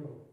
No.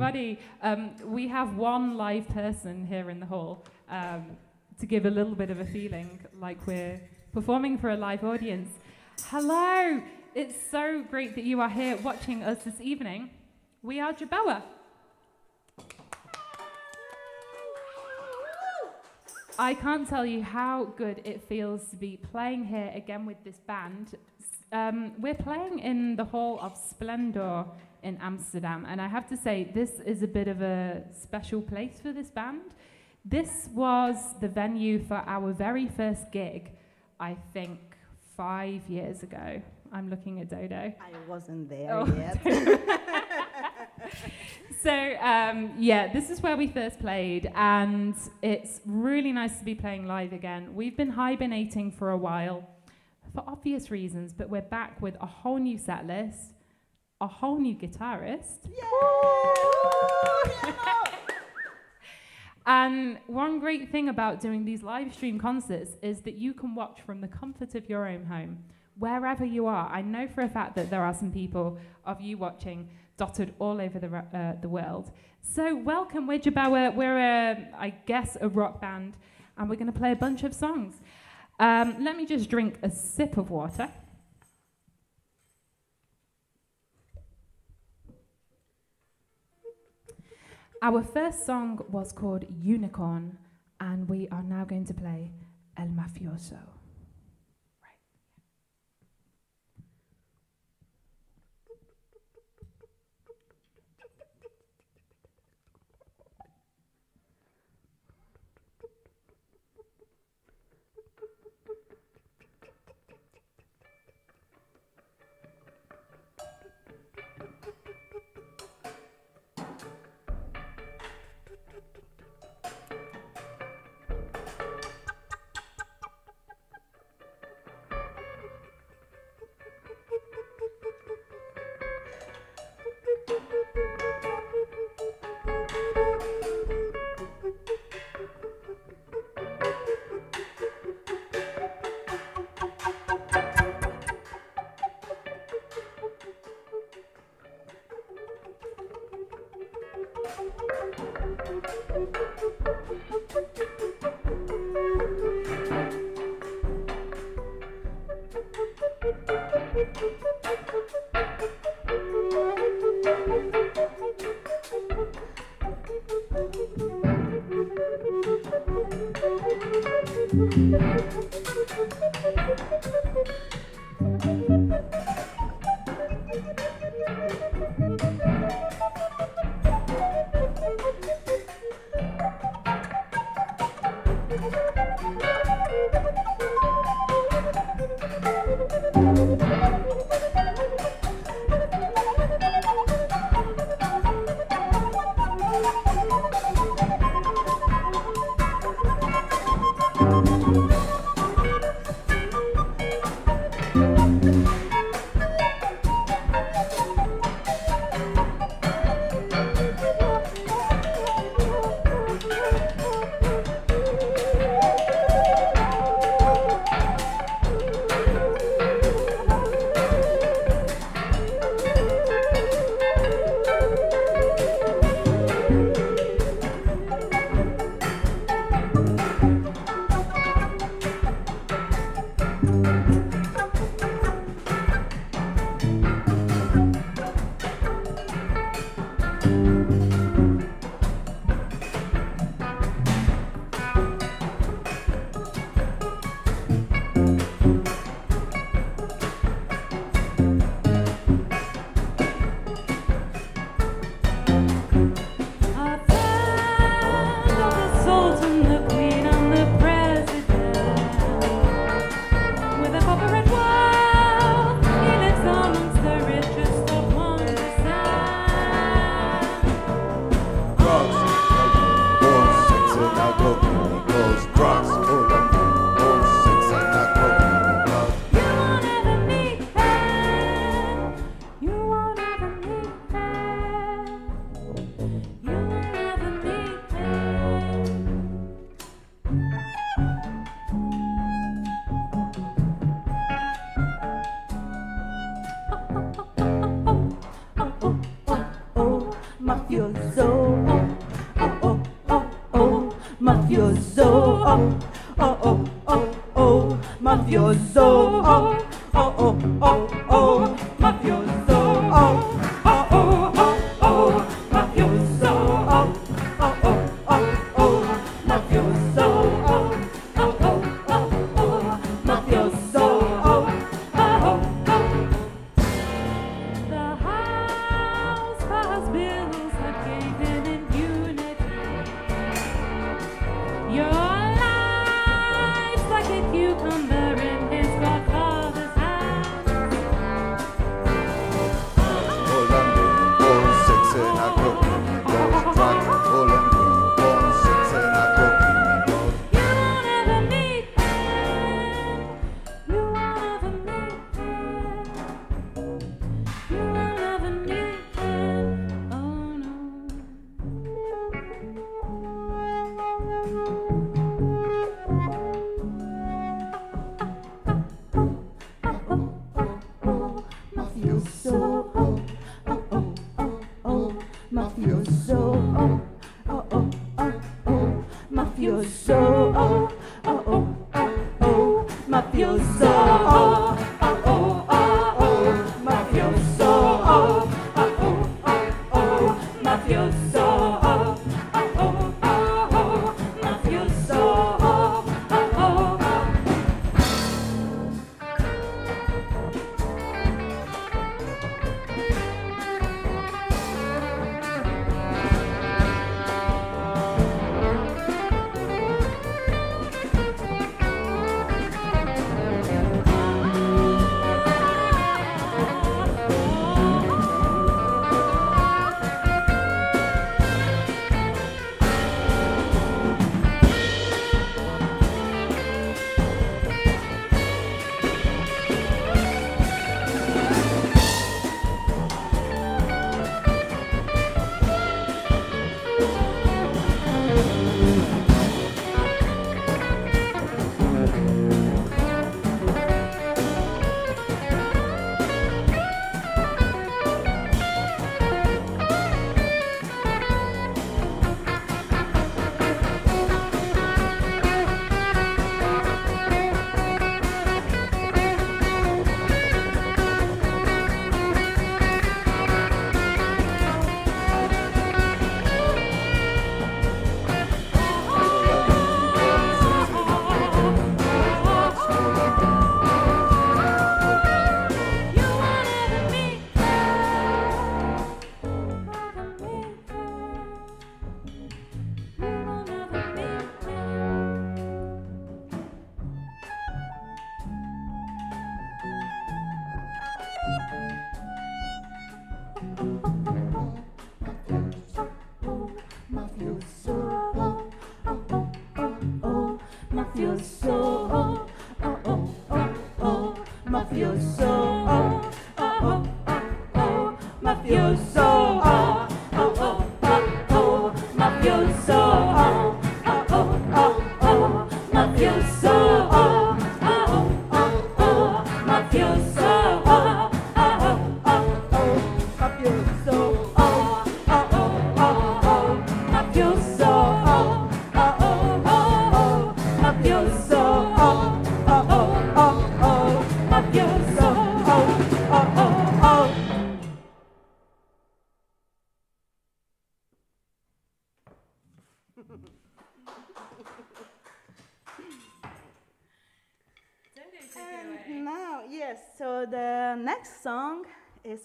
Everybody. Um, we have one live person here in the hall um, to give a little bit of a feeling like we're performing for a live audience. Hello! It's so great that you are here watching us this evening. We are Jerboah. I can't tell you how good it feels to be playing here again with this band. Um, we're playing in the Hall of Splendor in Amsterdam, and I have to say, this is a bit of a special place for this band. This was the venue for our very first gig, I think, five years ago. I'm looking at Dodó. I wasn't there Oh, yet. So um, yeah, this is where we first played, and it's really nice to be playing live again. We've been hibernating for a while, for obvious reasons, but we're back with a whole new set list, a whole new guitarist, and one great thing about doing these live stream concerts is that you can watch from the comfort of your own home, wherever you are. I know for a fact that there are some people of you watching dotted all over the, uh, the world. So, welcome, Jerboah. We're, a, I guess, a rock band, and we're going to play a bunch of songs. Um, let me just drink a sip of water. Our first song was called Unicorn, and we are now going to play El Mafioso.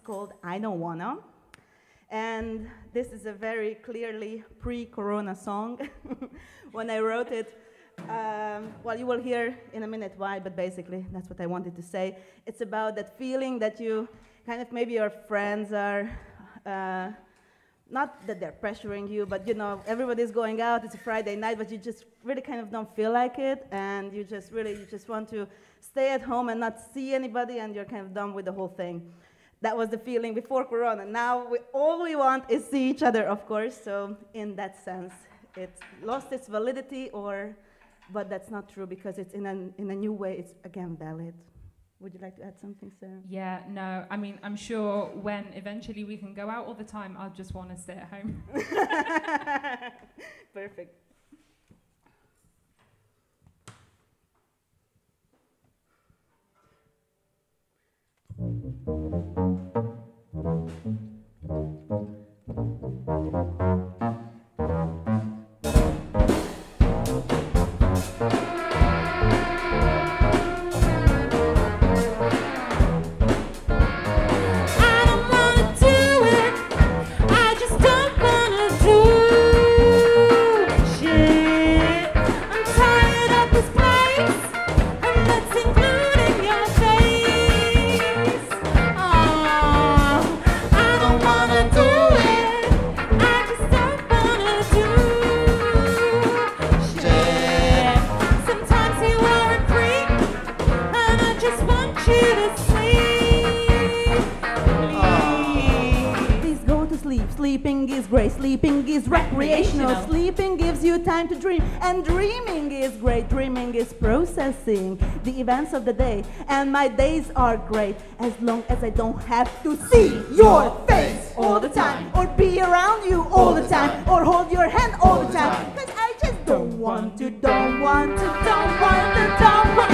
Called I Don't Wanna. And this is a very clearly pre corona song. when I wrote it, um, well, you will hear in a minute why, but basically, that's what I wanted to say. It's about that feeling that you kind of maybe your friends are. Uh, not that they're pressuring you, but you know, everybody's going out, it's a Friday night, but you just really kind of don't feel like it, and you just really, you just want to stay at home and not see anybody, and you're kind of done with the whole thing. That was the feeling before Corona. Now, we, all we want is see each other, of course, so in that sense, it lost its validity, or, but that's not true because it's in, an, in a new way, it's again valid. Would you like to add something, Sarah? Yeah, no, I mean, I'm sure when eventually we can go out all the time, I'll just want to stay at home. Perfect. Thank you. The events of the day, and my days are great as long as I don't have to see your face all the time, or be around you all the time, or hold your hand all the time. Cause I just don't want to, don't want to, don't want to, don't want to.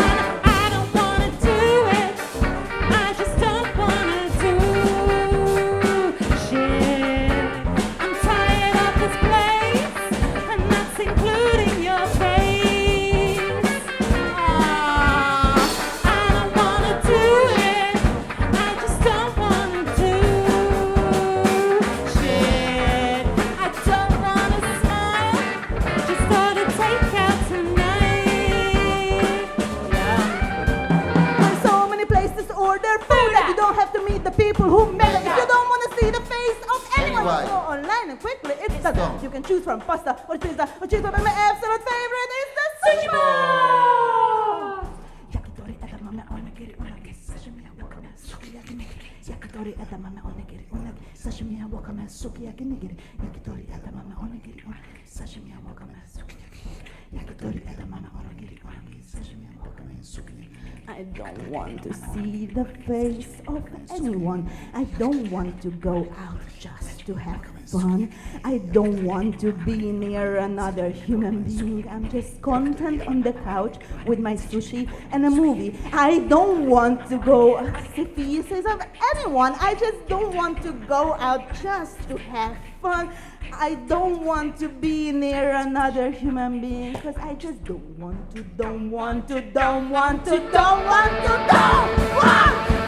Sashimi wakame sukiyaki nigiri. Yakitori edamame onigiri unagi sashimi wakame sukiyaki. Yakitori edamame onigiri unagi sashimi wakame sukiyaki. I don't want to see the face of anyone. I don't want to go out just to have fun. I don't want to be near another human being. I'm just content on the couch with my sushi and a movie. I don't want to go see pieces of anyone. I just don't want to go out just to have fun. I don't want to be near another human being because I just don't want to, don't want to, don't want to, don't want to, don't want to.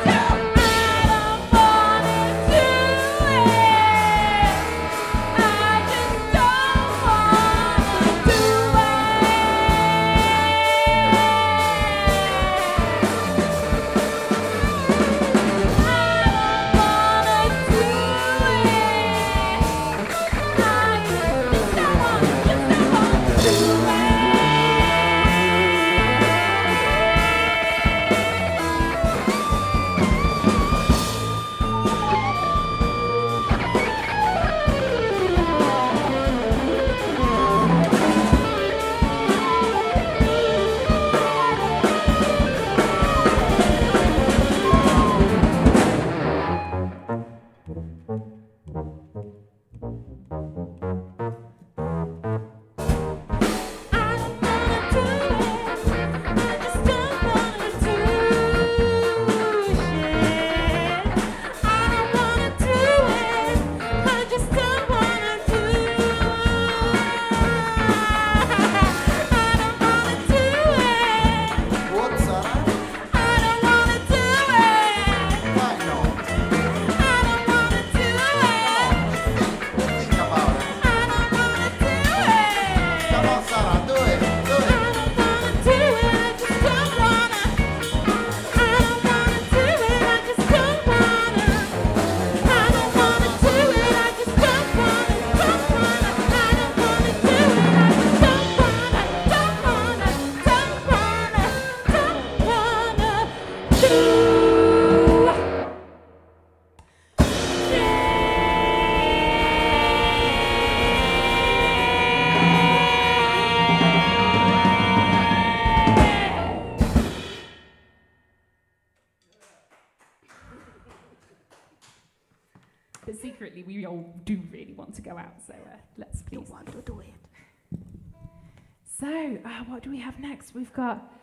Uh, what do we have next? We've got.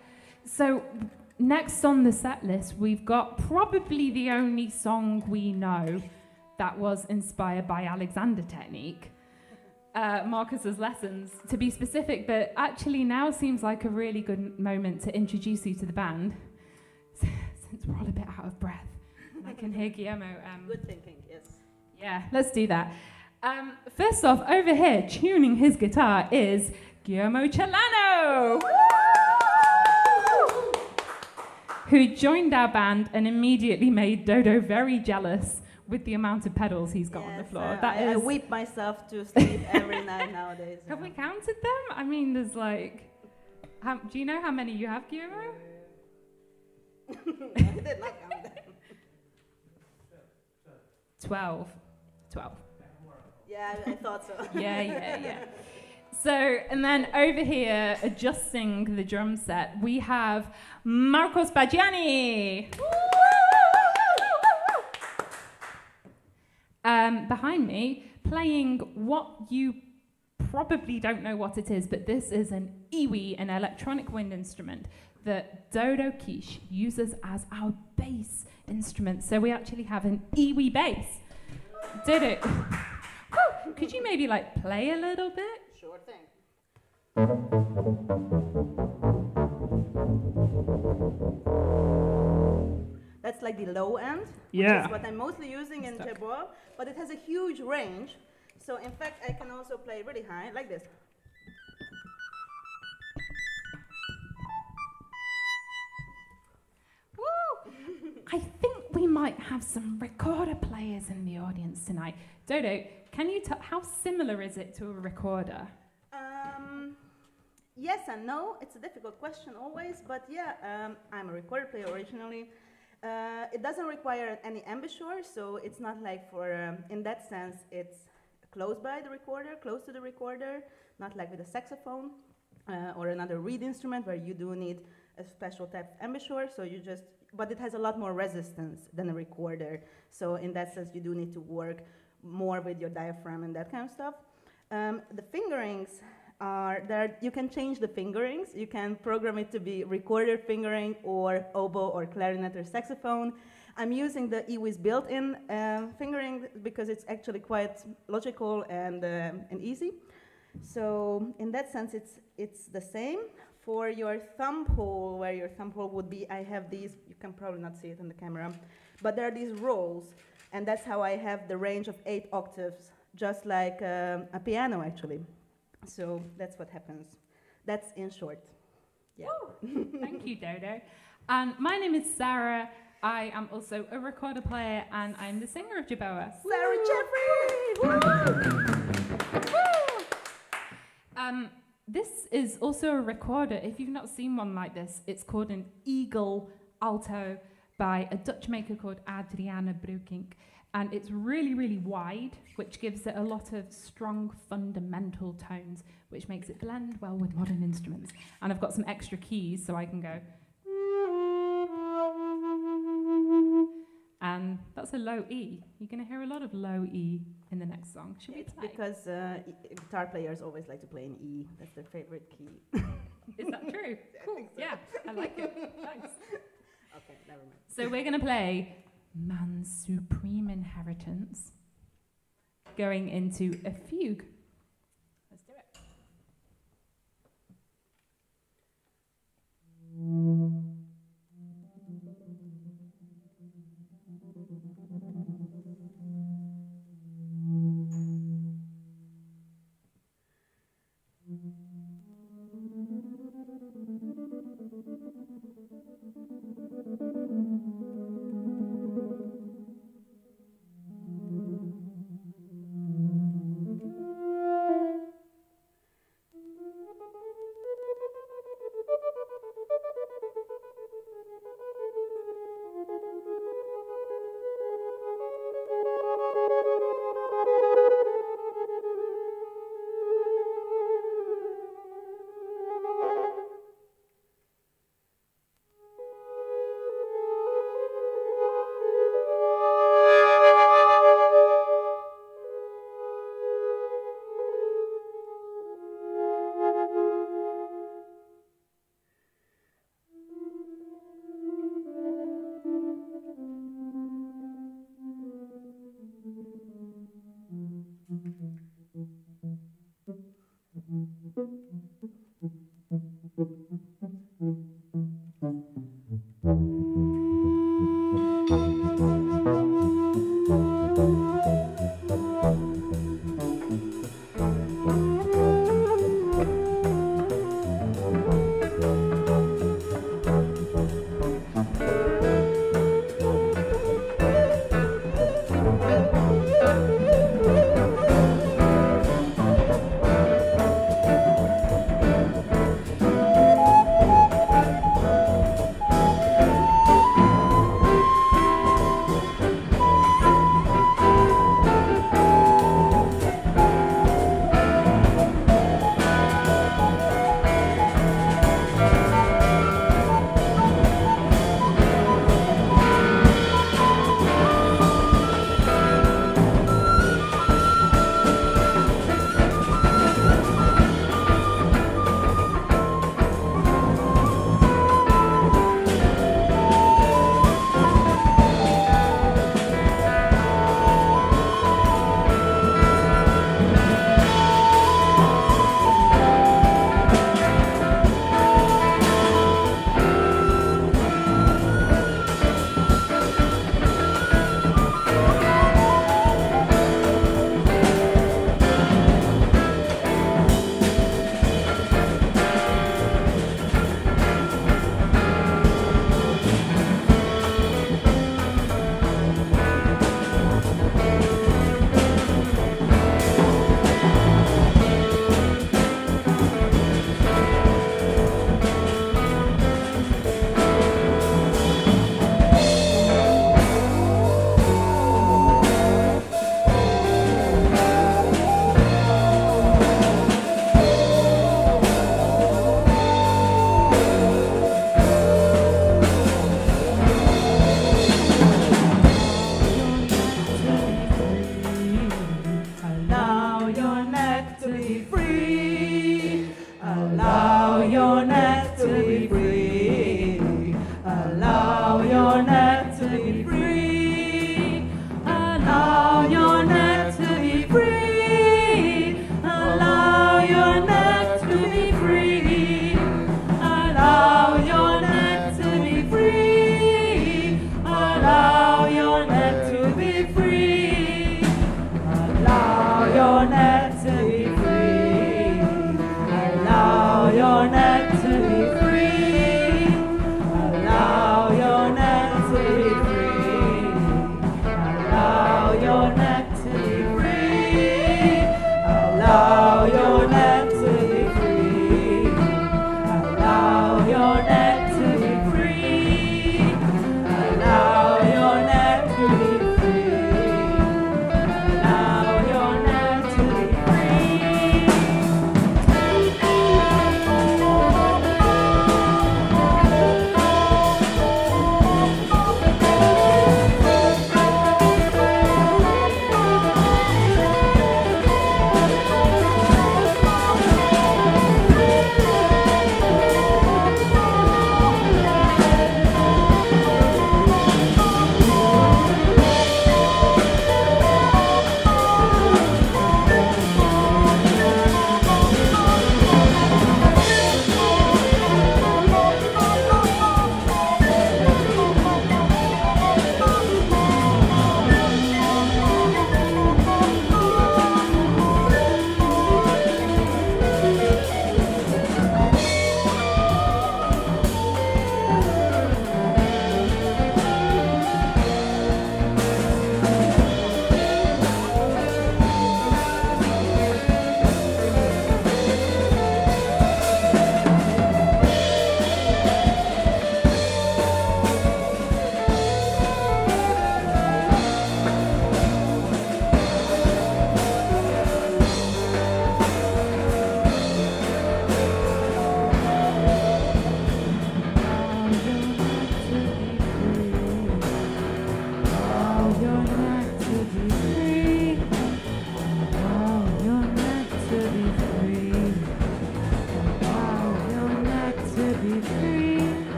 So, next on the set list, we've got probably the only song we know that was inspired by Alexander Technique. Uh, Marcos's lessons, to be specific, but actually now seems like a really good moment to introduce you to the band, since we're all a bit out of breath. I can hear Guillermo. Um, Good thinking, yes. yeah, let's do that. Um, first off, over here, tuning his guitar is Guillermo Celano, who joined our band and immediately made Dodó very jealous with the amount of pedals he's got on the floor. uh, That I, I is- weep myself to sleep every night nowadays. Have yeah. we counted them? I mean, there's like, how, do you know how many you have, Guillermo? I did not count them. 12. 12. Yeah, I, I thought so. yeah, yeah, yeah. So, and then over here, adjusting the drum set, we have Marcos Baggiani. Um, behind me, playing what you probably don't know what it is, but this is an EWI, an electronic wind instrument that Dodó Kis uses as our bass instrument. So we actually have an EWI bass. Did it? could you maybe like play a little bit? Sure thing. That's like the low end, which Yeah. is what I'm mostly using in Stuck. Jerboah, but it has a huge range. So in fact, I can also play really high, like this. Woo! I think we might have some recorder players in the audience tonight. Dodó, can you tell how similar is it to a recorder? Um, yes and no. It's a difficult question always, but yeah, um, I'm a recorder player originally. Uh, it doesn't require any embouchure, so it's not like for, um, in that sense, it's close by the recorder, close to the recorder, not like with a saxophone uh, or another reed instrument where you do need a special type of embouchure. So you just, but it has a lot more resistance than a recorder. So in that sense, you do need to work more with your diaphragm and that kind of stuff. Um, the fingerings are there. You can change the fingerings. You can program it to be recorder fingering or oboe or clarinet or saxophone. I'm using the EWI's built-in um, fingering because it's actually quite logical and, um and easy. So in that sense, it's it's the same. For your thumb hole, where your thumb hole would be, I have these. You can probably not see it on the camera, but there are these rolls, and that's how I have the range of eight octaves, just like um, a piano actually. So that's what happens. That's in short. Yeah. Thank you, Dodó. And my name is Sarah. I am also a recorder player and I'm the singer of Jerboah. Sarah Jeffery! Um, this is also a recorder. If you've not seen one like this, it's called an Eagle Alto by a Dutch maker called Adriana Breukink. And it's really, really wide, which gives it a lot of strong fundamental tones, which makes it blend well with modern instruments. And I've got some extra keys so I can go. And that's a low E. You're going to hear a lot of low E in the next song. Should we play? because uh, guitar players always like to play in E. That's their favorite key. Is that true? Cool. Yeah, I like it. Thanks. Okay, never mind. So we're going to play Man's Supreme Inheritance, going into a fugue.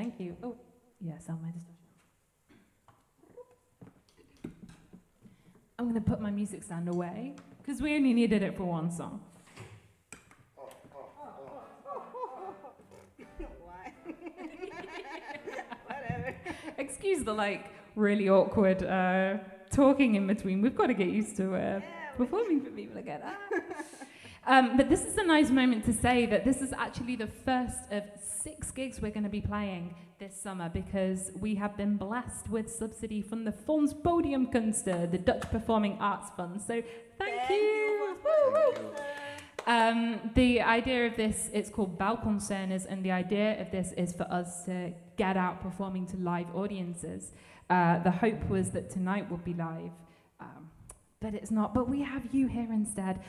Thank you. Oh, yes, I'll my distortion. I'm going to put my music stand away because we only needed it for one song. Excuse the like really awkward uh, talking in between. We've got to get used to uh, performing for people again. Ah. Um, but this is a nice moment to say that this is actually the first of six gigs we're going to be playing this summer because we have been blessed with subsidy from the Fonds Podiumkunsten, the Dutch Performing Arts Fund. So thank, Thank you. you for Woo, woo. sponsoring us. Um, the idea of this, it's called Balconcerners, and the idea of this is for us to get out performing to live audiences. Uh, the hope was that tonight would be live, um, but it's not. But we have you here instead.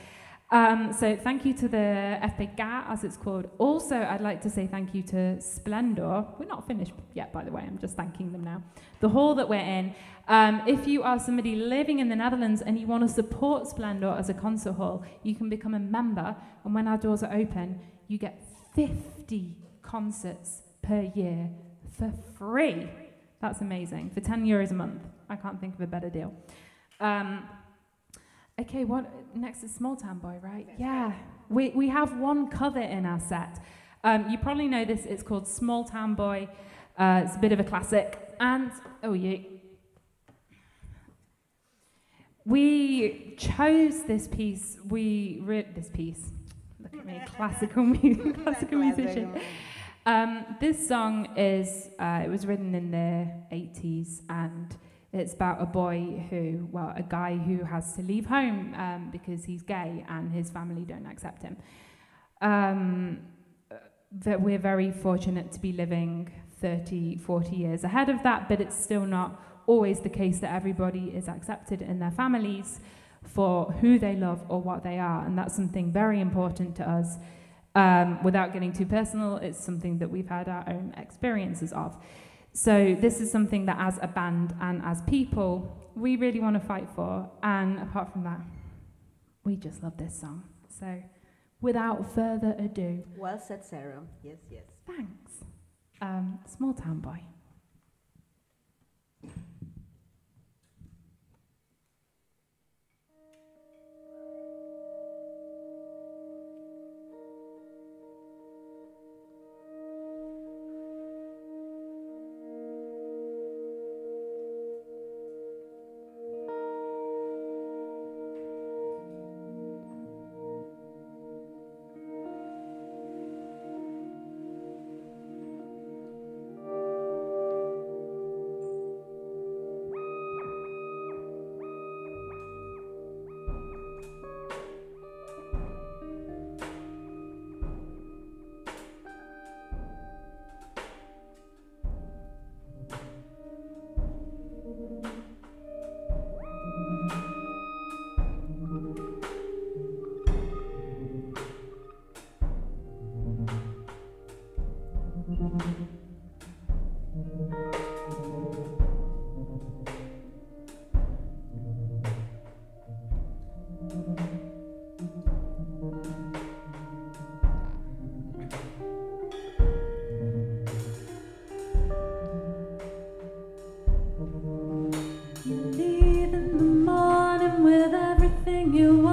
Um, so thank you to the FPK, as it's called. Also, I'd like to say thank you to Splendor. We're not finished yet, by the way. I'm just thanking them now. The hall that we're in. Um, if you are somebody living in the Netherlands and you want to support Splendor as a concert hall, you can become a member. And when our doors are open, you get 50 concerts per year for free. That's amazing. For 10 euros a month. I can't think of a better deal. Um, okay, what next is Small Town Boy, right? Yeah. We, we have one cover in our set. Um, you probably know this. It's called Small Town Boy. Uh, it's a bit of a classic. And, oh, yeah. We chose this piece. We wrote this piece. Look at me, classical, mu- classical musician. Um, this song is, uh, it was written in the 80s and it's about a boy who, well, a guy who has to leave home um, because he's gay and his family don't accept him. Um, that we're very fortunate to be living 30, 40 years ahead of that, but it's still not always the case that everybody is accepted in their families for who they love or what they are. And that's something very important to us. Um, without getting too personal, it's something that we've had our own experiences of. So, this is something that as a band and as people, we really want to fight for. And apart from that, we just love this song. So, without further ado, Well said, Sarah. Yes, yes. thanks. Um, small town boy. you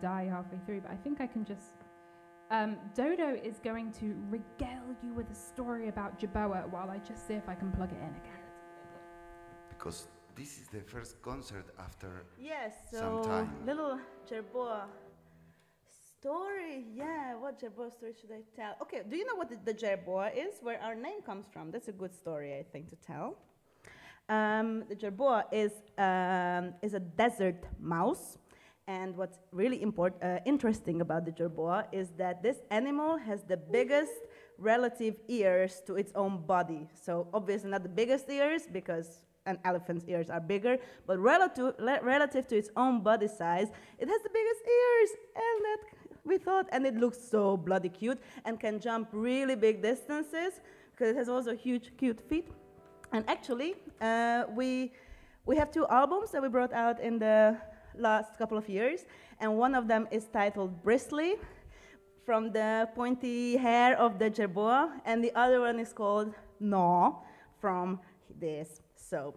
die halfway through, but I think I can just. Um, Dodó is going to regale you with a story about Jerboa while I just see if I can plug it in again. Because this is the first concert after Yes, so Sometime. little Jerboa story. Yeah, what Jerboa story should I tell? Okay, do you know what the, the Jerboa is? Where our name comes from? That's a good story, I think, to tell. Um, the Jerboa is um, is a desert mouse, and what's really import, uh, interesting about the Jerboa is that this animal has the biggest relative ears to its own body. So obviously not the biggest ears because an elephant's ears are bigger, but relative, relative to its own body size, it has the biggest ears, and that we thought, and it looks so bloody cute and can jump really big distances because it has also huge, cute feet. And actually, uh, we we have two albums that we brought out in the last couple of years, and one of them is titled Bristly, from the pointy hair of the jerboa, and the other one is called Gnaw, from this. So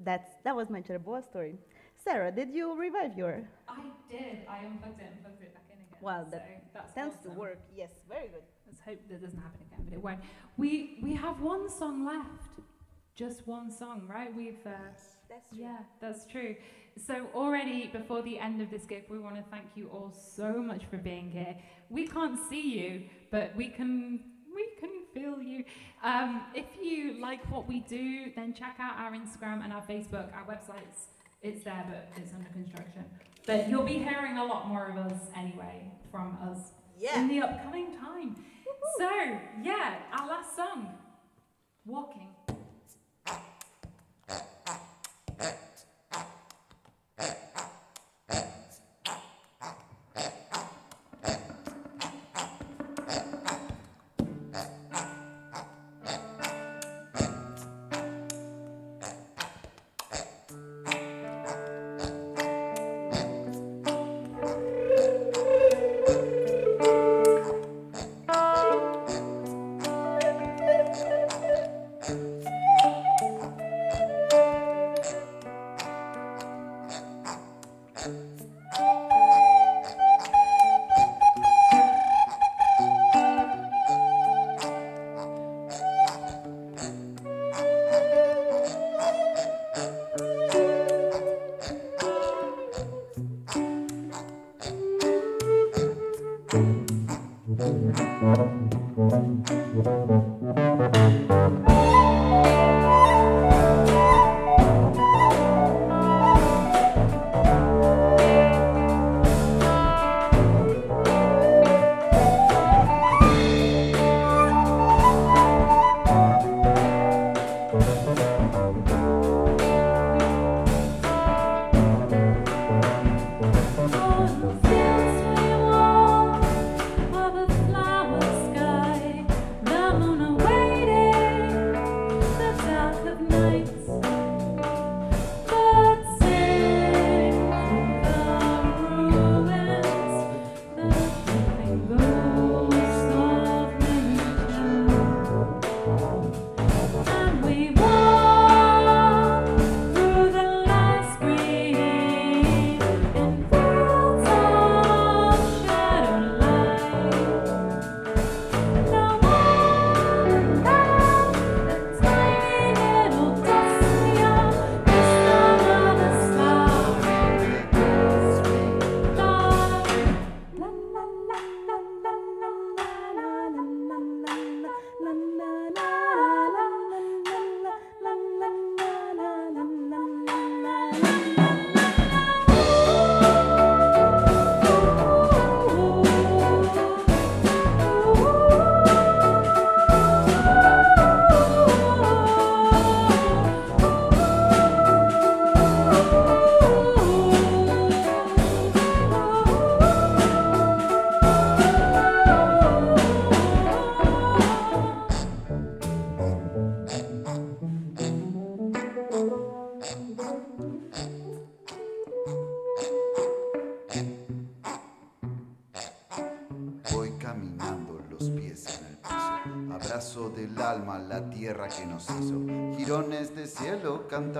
that's that was my jerboa story. Sarah, did you revive your? I did. I unplugged it and plugged it back in again. Well, that that's Tends awesome. to work. Yes, very good. Let's hope that doesn't happen again, but it won't. We we have one song left, just one song, right? We've. Uh, That's Yeah, that's true. So already before the end of this gig, we want to thank you all so much for being here. We can't see you, but we can we can feel you. Um, if you like what we do, then check out our Instagram and our Facebook. Our website's it's there, but it's under construction. But you'll be hearing a lot more of us anyway from us Yeah. in the upcoming time. So yeah, our last song, walking.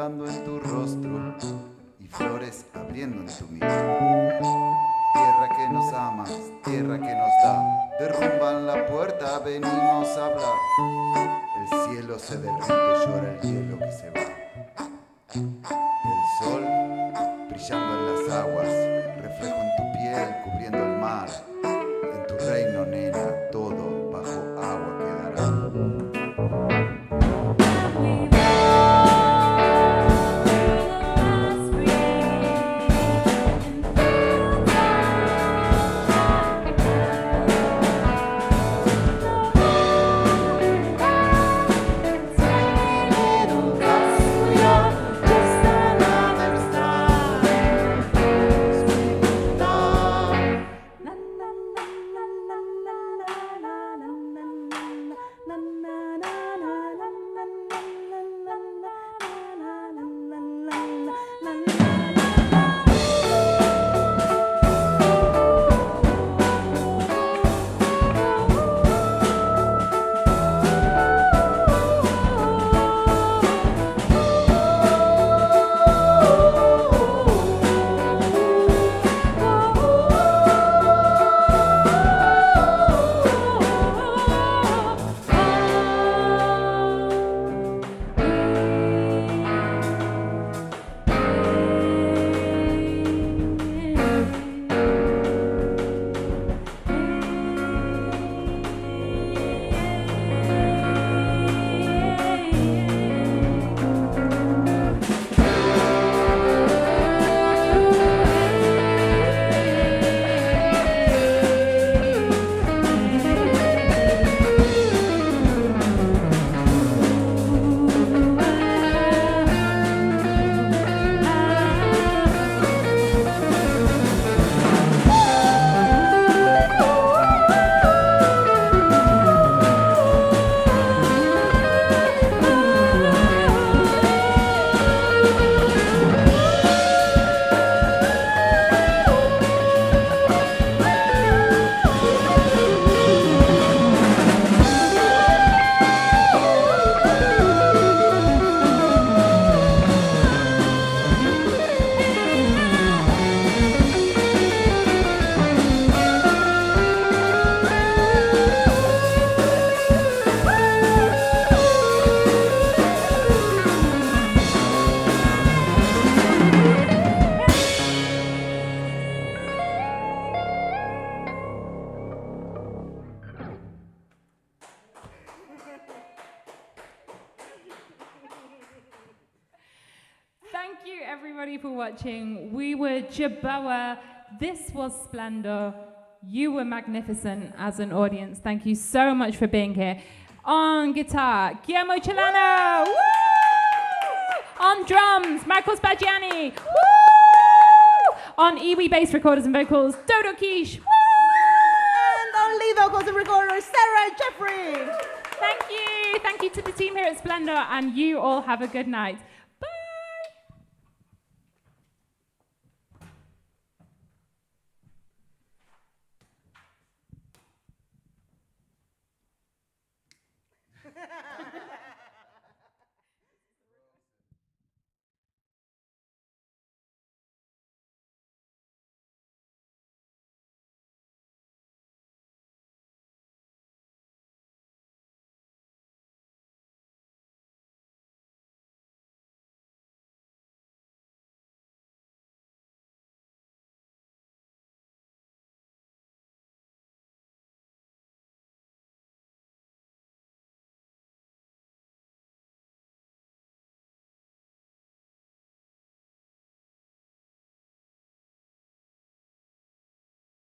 En tu rostro y flores abriendo en tu mirada. Tierra que nos amas, tierra que nos da. Derrumban la puerta, venimos a hablar. El cielo se derrite, llora el hielo que se va. El sol brillando en las aguas, reflejo en tu piel cubriendo el mar. En tu reino, nena, todo bajo agua Jerboah. This was Splendor. You were magnificent as an audience. Thank you so much for being here. On guitar, Guillermo Celano. Woo! On drums, Baggiani. Woo! On EWI bass recorders and vocals, Dodó Kis. And on lead vocals and recorder, Sarah Jeffery. Thank you. Thank you to the team here at Splendor, and you all have a good night.